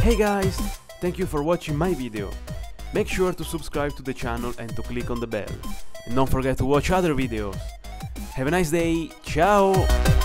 Hey guys, thank you for watching my video. Make sure to subscribe to the channel and to click on the bell. And don't forget to watch other videos. Have a nice day, ciao!